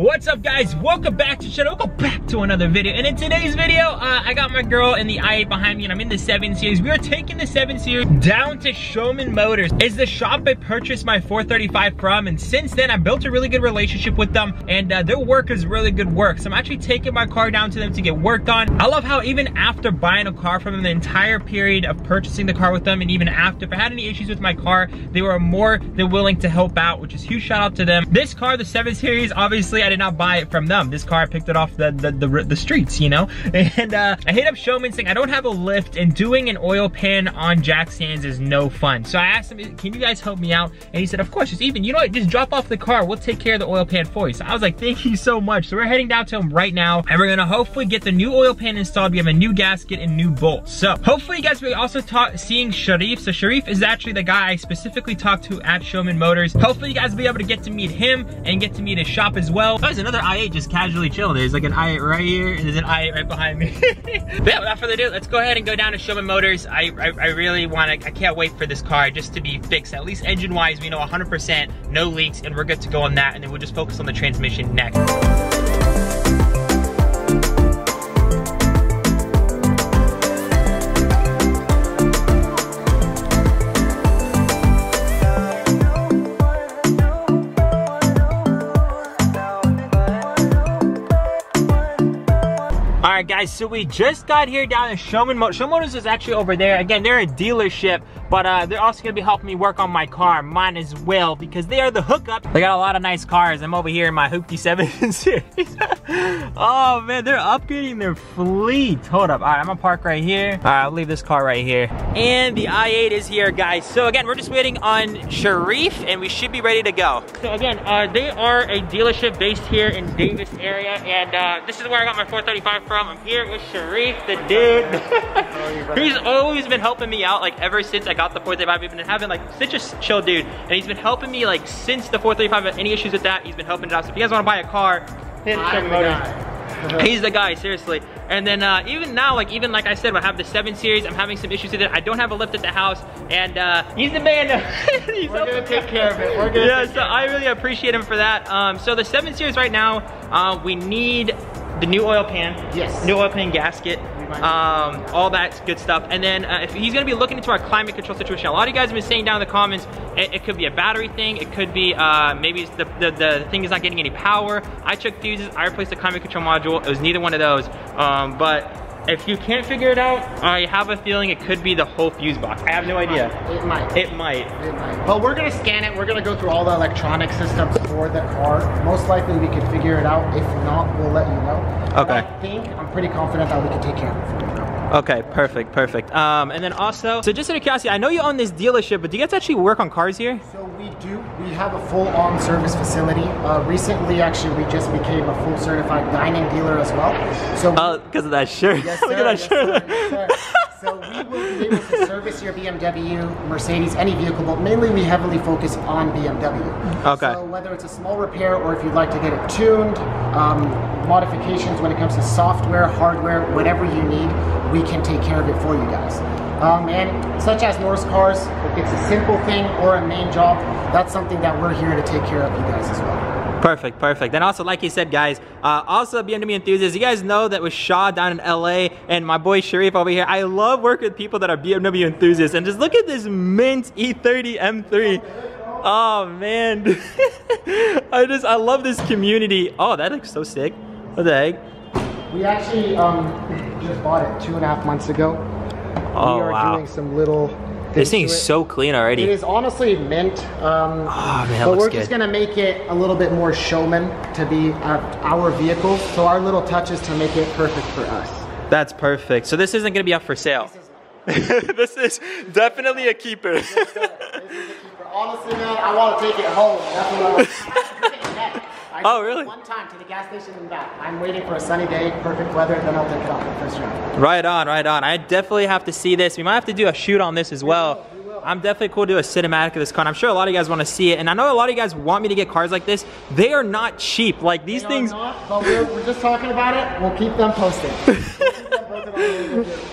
What's up guys? Welcome back to channel. Welcome back to another video. And in today's video, uh, I got my girl in the i8 behind me and I'm in the 7 Series. We are taking the 7 Series down to Shoman Motors. It's the shop I purchased my 435 from and since then I built a really good relationship with them and uh, their work is really good work. So I'm actually taking my car down to them to get work on. I love how even after buying a car from them, the entire period of purchasing the car with them and even after, if I had any issues with my car, they were more than willing to help out, which is huge shout out to them. This car, the 7 Series, obviously did not buy it from them. This car, I picked it off the, the, the, the streets, you know? And uh, I hit up Shoman saying I don't have a lift and doing an oil pan on jack stands is no fun. So I asked him, can you guys help me out? And he said, of course, just even, you know what, just drop off the car. We'll take care of the oil pan for you. So I was like, thank you so much. So we're heading down to him right now and we're gonna hopefully get the new oil pan installed. We have a new gasket and new bolts. So hopefully you guys will also talk, seeing Sharif. So Sharif is actually the guy I specifically talked to at Shoman Motors. Hopefully you guys will be able to get to meet him and get to meet his shop as well. There's another i8 just casually chilling. There's like an i8 right here and there's an i8 right behind me. but yeah, without further ado, let's go ahead and go down to Shoman Motors. I, I, I really want to, I can't wait for this car just to be fixed. At least engine wise, we know 100% no leaks and we're good to go on that. And then we'll just focus on the transmission next. All right, guys, so we just got here down at Shoman Motors. Shoman Motors is actually over there. Again, they're a dealership, but uh, they're also gonna be helping me work on my car, mine as well, because they are the hookup. They got a lot of nice cars. I'm over here in my Hoopty 7 Series. oh, man, they're upgrading their fleet. Hold up, all right, I'm gonna park right here. All right, I'll leave this car right here. And the i8 is here, guys. So again, we're just waiting on Sharif, and we should be ready to go. So again, uh, they are a dealership based here in Davis area, and uh, this is where I got my 435 from. I'm here with Sharif, the dude. he's always been helping me out, like ever since I got the 435. We've been having like such a chill dude, and he's been helping me like since the 435. Any issues with that, he's been helping it out. So if you guys want to buy a car, hit Shoman Motors. He's the guy, seriously. And then uh, even now, like even like I said, I have the 7 Series. I'm having some issues with it. I don't have a lift at the house, and uh, he's the man. he's We're gonna take care of it. We're gonna. yeah, so I really appreciate him for that. Um, so the 7 Series right now, uh, we need the new oil pan. Yes. New oil pan gasket. Um, all that good stuff. And then uh, if he's gonna be looking into our climate control situation. A lot of you guys have been saying down in the comments, it, it could be a battery thing. It could be uh, maybe it's the, the, the thing is not getting any power. I checked fuses, I replaced the climate control module. It was neither one of those. Um, but if you can't figure it out, I have a feeling it could be the whole fuse box. I have no idea. It might. It might. It might. But we're gonna scan it. We're gonna go through all the electronic systems for the car. Most likely we can figure it out. If not, we'll let you know. But Okay. I think I'm pretty confident that we can take care of it for you. Okay, perfect, perfect. Um, and then also, so just out of curiosity, I know you own this dealership, but do you guys actually work on cars here? So we do. We have a full-on service facility. Uh, recently, actually, we just became a full certified Dinan dealer as well. So. Oh, because of that shirt. Yes, Look at that yes, shirt. sir, yes, sir. So we will be able to service your BMW, Mercedes, any vehicle, but mainly we heavily focus on BMW. Okay. So whether it's a small repair or if you'd like to get it tuned, um, modifications when it comes to software, hardware, whatever you need, we can take care of it for you guys. Um, and such as Norse Cars, if it's a simple thing or a main job, that's something that we're here to take care of you guys as well. Perfect, perfect. And also, like you said, guys, uh, also BMW enthusiasts, you guys know that with Shaw down in LA and my boy Sharif over here, I love working with people that are BMW enthusiasts. And just look at this mint E E30 M3. Oh man, I just I love this community. Oh, that looks so sick. What the heck? We actually um, just bought it two and a half months ago. Oh we are wow, doing some little. This things thing's to it. so clean already. It is honestly mint. Um, Oh, man, but we're just gonna make it a little bit more showman to be uh, our vehicle. So our little touches to make it perfect for us. That's perfect. So this isn't gonna be up for sale. this is definitely a keeper. This is a keeper. Honestly, man, I want to take it home. I Oh, really? One time to the gas station and back. I'm waiting for a sunny day, perfect weather, then I'll take it off the first round. Right on, right on. I definitely have to see this. We might have to do a shoot on this as well. we will. I'm definitely cool to do a cinematic of this car. I'm sure a lot of you guys want to see it. And I know a lot of you guys want me to get cars like this. They are not cheap. Like these They are things. not, but we're, we're just talking about it. We'll keep them posted.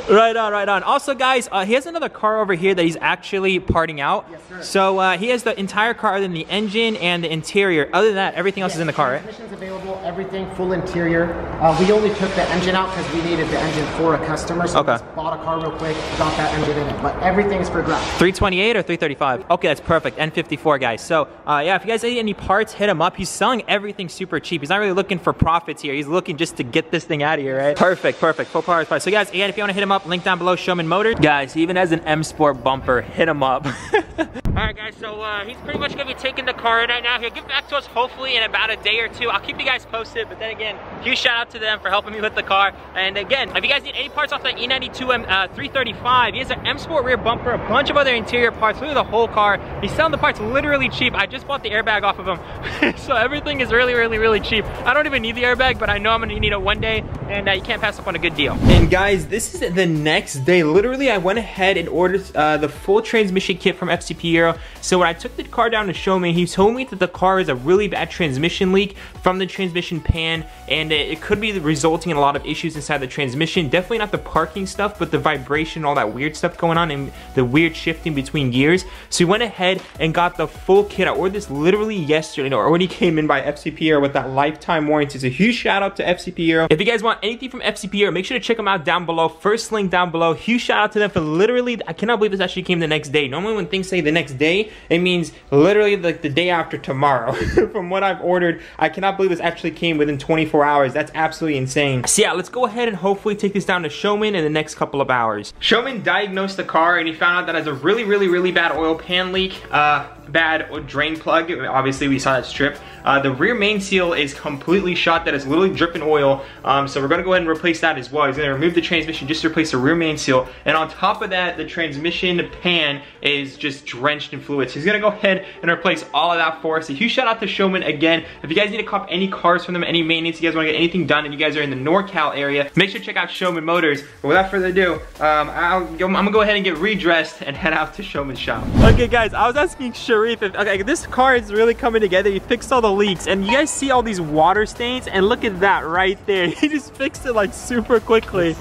right on, right on. Also, guys, uh, he has another car over here that he's actually parting out. Yes, sir. So uh, he has the entire car other than the engine and the interior. Other than that, everything else is in the car, right? Transmission's available, everything full interior. Uh, we only took the engine out because we needed the engine for a customer. So Okay. we just bought a car real quick, got that engine in it. But everything's for ground. 328 or 335? Okay, that's perfect. N54, guys. So, uh, yeah, if you guys need any parts, hit him up. He's selling everything super cheap. He's not really looking for profits here. He's looking just to get this thing out of here, right? Perfect, perfect. Full power price. So, guys, again, if you want to hit him up, link down below, Shoman Motors. Guys, he even has an M Sport bumper. Hit him up. All right, guys, so uh, he's pretty much going to be taking the car right now. He'll get back to us hopefully in about a day or two. I'll keep you guys posted, but then again, huge shout out to them for helping me with the car. And again, if you guys need any parts off the E92 M, uh, 335, he has an M Sport rear bumper, a bunch of other interior parts, literally the whole car. He's selling the parts literally cheap. I just bought the airbag off of him. so everything is really, really, really cheap. I don't even need the airbag, but I know I'm gonna need it one day, and uh, you can't pass up on a good deal. And guys, this is the next day. Literally, I went ahead and ordered uh, the full transmission kit from FCP Euro. So when I took the car down to show me, he told me that the car is a really bad transmission leak from the transmission pan, and it, could be resulting in a lot of issues inside the transmission. Definitely not the parking stuff, but the vibration, all that weird stuff going on, and the weird shifting between gears. So we went ahead and got the full kit. I ordered this literally yesterday. No, it already came in by FCP with that lifetime warranty. So huge shout out to FCP. If you guys want anything from FCP make sure to check them out down below. First link down below. Huge shout out to them for literally, I cannot believe this actually came the next day. Normally when things say the next day, it means literally like the day after tomorrow. from what I've ordered, I cannot believe this actually came within 24 hours. That's absolutely insane. So yeah, let's go ahead and hopefully take this down to Shoman in the next couple of hours. Shoman diagnosed the car and he found out that it has a really, really, really bad oil pan leak. Uh, bad drain plug. Obviously, we saw that strip. Uh, the rear main seal is completely shot. That is literally dripping oil. Um, so we're gonna go ahead and replace that as well. He's gonna remove the transmission just to replace the rear main seal. And on top of that, the transmission pan is just drenched in fluid. So he's gonna go ahead and replace all of that for us. A huge shout out to Shoman again. If you guys need to cop any cars from them, any maintenance, you guys wanna get anything done, and you guys are in the NorCal area, make sure to check out Shoman Motors. But without further ado, um, I'll, I'm gonna go ahead and get redressed and head out to Shoman's shop. Okay guys, I was asking Sharif okay, this car is really coming together. He fixed all the leaks and you guys see all these water stains and look at that right there. He just fixed it like super quickly.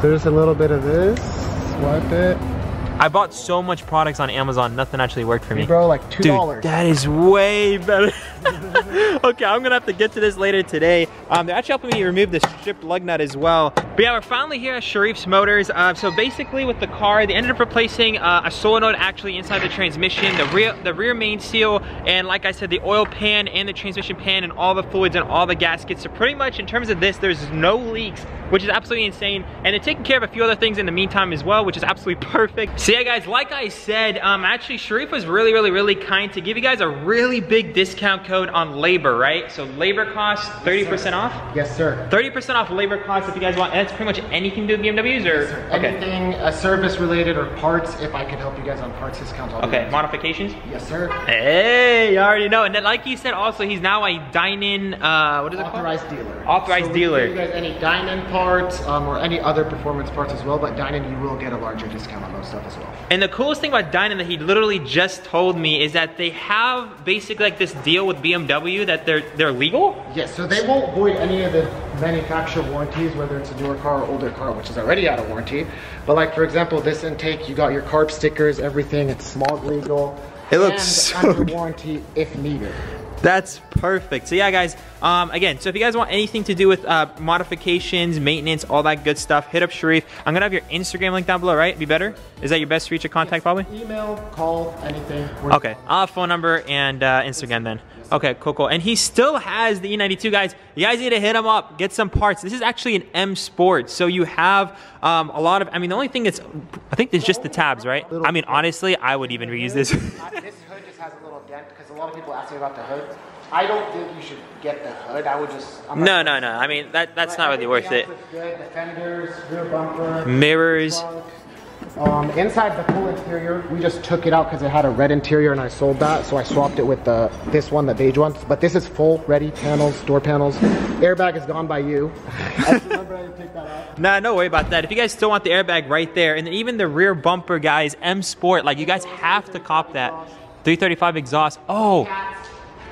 There's a little bit of this. Swipe it. I bought so much products on Amazon, nothing actually worked for me. Bro, like two Dude, dollars. that is way better. okay, I'm gonna have to get to this later today. Um, they're actually helping me remove the stripped lug nut as well. But yeah, we're finally here at Sharif's Motors. Uh, so basically with the car, they ended up replacing uh, a solenoid actually inside the transmission, the rear, the rear main seal, and like I said, the oil pan and the transmission pan and all the fluids and all the gaskets. So pretty much in terms of this, there's no leaks, which is absolutely insane. And they're taking care of a few other things in the meantime as well, which is absolutely perfect. So yeah, guys, like I said, um, actually Sharif was really, really, really kind to give you guys a really big discount code on labor, right? So labor costs 30% off? Yes, sir. 30% off labor costs if you guys want, and that's pretty much anything to do with BMWs or? Okay. Anything uh, service related or parts, if I could help you guys on parts discounts, I'll Okay, modifications? Yes, sir. Hey, you already know. And then like you said also, he's now a Dinan, uh, what is it called? Authorized dealer. Authorized so dealer. you guys any Dinan parts um, or any other performance parts as well, but Dinan you will get a larger discount on those stuff as well. And the coolest thing about Dinan that he literally just told me is that they have basically like this deal with BMW that they're they're legal. Yes, so they won't void any of the manufacturer warranties, whether it's a newer car or older car, which is already out of warranty. But like for example, this intake, you got your carb stickers, everything. It's smog legal. It looks so under good. warranty if needed. That's perfect. So yeah, guys. Um, again, so if you guys want anything to do with uh, modifications, maintenance, all that good stuff, hit up Sharif. I'm gonna have your Instagram link down below, right? Be better. Is that your best reach of contact, probably? Email, call, anything. We're- Okay, I'll have phone number and uh, Instagram then. Okay, cool, cool. And he still has the E92, guys. You guys need to hit him up, get some parts. This is actually an M Sport, so you have um, a lot of. I mean, the only thing that's, I think, there's just the tabs, right? I mean, honestly, I would even reuse this. this hood just has a little dent because a lot of people ask me about the hood. I don't think you should get the hood. I would just. I'm no, no, no. I mean, that that's But not really worth it. everything else looks Good. Fenders, bumper, Mirrors. trunk. Um, inside the full interior, we just took it out because it had a red interior and I sold that, so I swapped it with the this one, the beige one. But this is full, ready panels, door panels. Airbag is gone by you. I remember I didn't take that out. Nah, no worry about that. If you guys still want the airbag right there, and even the rear bumper, guys, M Sport, like you guys have to cop that. 335 exhaust. Oh,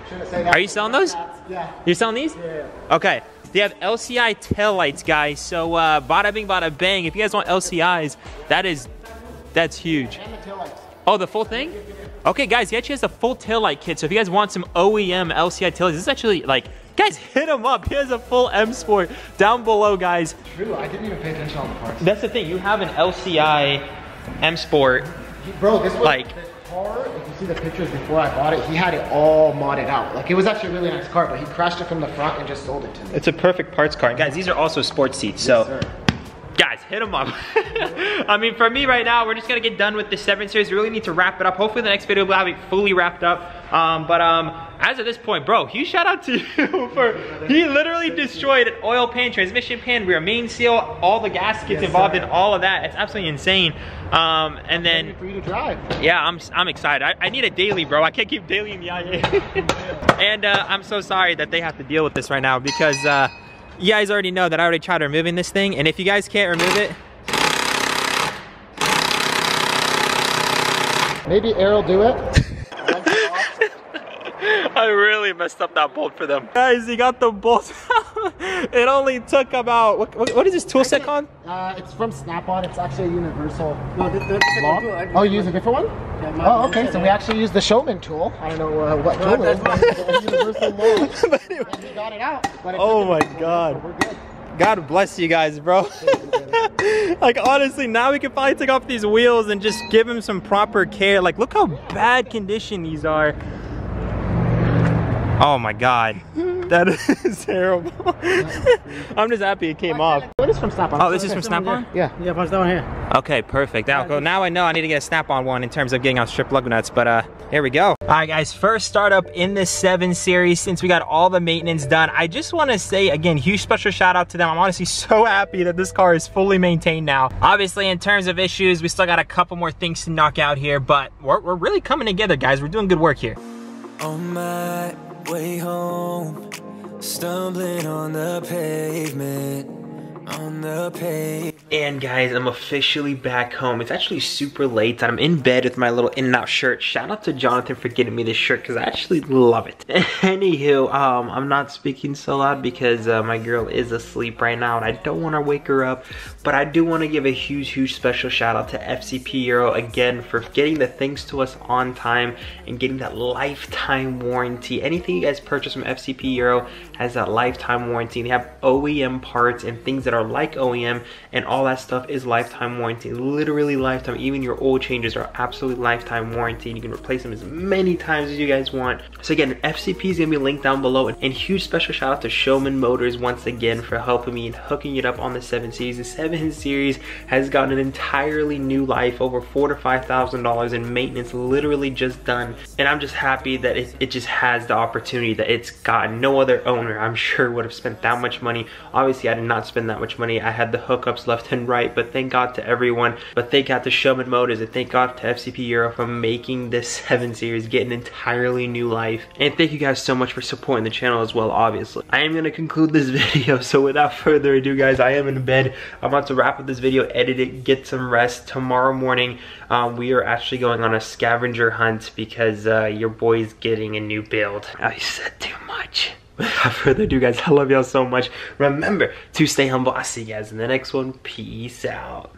Shouldn't say that. Are you selling those? Yeah. you're selling these? Yeah. Okay. They have LCI tail lights, guys. So uh, bada bing, bada bang. If you guys want LCIs, that is, that's huge. And the taillights. Oh, the full thing? Okay, guys, he actually has a full tail light kit. So if you guys want some OEM LCI tail lights, this is actually like, guys, hit him up. He has a full M Sport down below, guys. True, I didn't even pay attention on the parts. That's the thing. You have an LCI M Sport. Bro, this was Like- car. If you see the pictures before I bought it, he had it all modded out. Like it was actually a really nice car, but he crashed it from the front and just sold it to me. It's a perfect parts car. Guys, these are also sports seats. So, Sir. guys, hit them up. I mean, for me right now, we're just gonna get done with the 7 Series. We really need to wrap it up. Hopefully the next video will have it fully wrapped up. Um, but um, as of this point, bro, huge shout out to you for, he literally destroyed an oil pan, transmission pan, rear main seal, all the gaskets Yes, involved sir. in all of that. It's absolutely insane. Um, and then, for you to drive. yeah, I'm, I'm excited. I, I need a daily, bro. I can't keep daily in the i8. and uh, I'm so sorry that they have to deal with this right now because uh, you guys already know that I already tried removing this thing. And if you guys can't remove it, Maybe Air will do it. I really messed up that bolt for them. Guys, he got the bolt. it only took about, what, what, what is this tool set on? Uh, it's from Snap-on. It's actually a universal No, the, the, the, Oh, you use a different one? Yeah, Oh, okay. So we actually use the Shoman tool. I don't know uh, what tool it is, but it's a. And we got it out. it Oh my us a while, God. so We're good. God bless you guys, bro. like honestly, now we can finally take off these wheels and just give them some proper care. Like look how bad condition these are. Oh my God. That is terrible. I'm just happy it came off. What is from Snap-on? Oh, this is from Snap-on? Yeah. Yeah, pass that one here. Okay, perfect. Now, go. now I know I need to get a snap-on one in terms of getting out strip lug nuts, but uh, here we go. All right, guys, first startup in this 7 Series since we got all the maintenance done. I just want to say, again, huge special shout out to them. I'm honestly so happy that this car is fully maintained now. Obviously, in terms of issues, we still got a couple more things to knock out here, but we're, we're really coming together, guys. We're doing good work here. On my way home, stumbling on the pavement, on the pavement. And guys, I'm officially back home. It's actually super late and I'm in bed with my little In-N-Out shirt. Shout out to Jonathan for getting me this shirt because I actually love it. Anywho, um, I'm not speaking so loud because uh, my girl is asleep right now and I don't want to wake her up. But I do want to give a huge, huge special shout out to FCP Euro again for getting the things to us on time and getting that lifetime warranty. Anything you guys purchase from FCP Euro has that lifetime warranty. They have OEM parts and things that are like OEM and all that stuff is lifetime warranty. Literally lifetime. Even your oil changes are absolutely lifetime warranty. You can replace them as many times as you guys want. So again, FCP is gonna be linked down below. And huge special shout out to Shoman Motors once again for helping me and hooking it up on the 7 Series. The 7 Series has gotten an entirely new life, over four to five thousand dollars in maintenance, literally just done. And I'm just happy that it, it just has the opportunity that it's gotten. No other owner, I'm sure, would have spent that much money. Obviously, I did not spend that much money. I had the hookups and right, but thank God to everyone. But thank God to Shoman Motors and thank God to FCP Euro for making this 7 Series get an entirely new life. And thank you guys so much for supporting the channel as well, obviously. I am going to conclude this video, so without further ado, guys, I am in bed. I'm about to wrap up this video, edit it, get some rest. Tomorrow morning, um, we are actually going on a scavenger hunt because uh, your boy's getting a new build. I said too much. Without further ado, guys, I love y'all so much. Remember to stay humble. I'll see you guys in the next one. Peace out.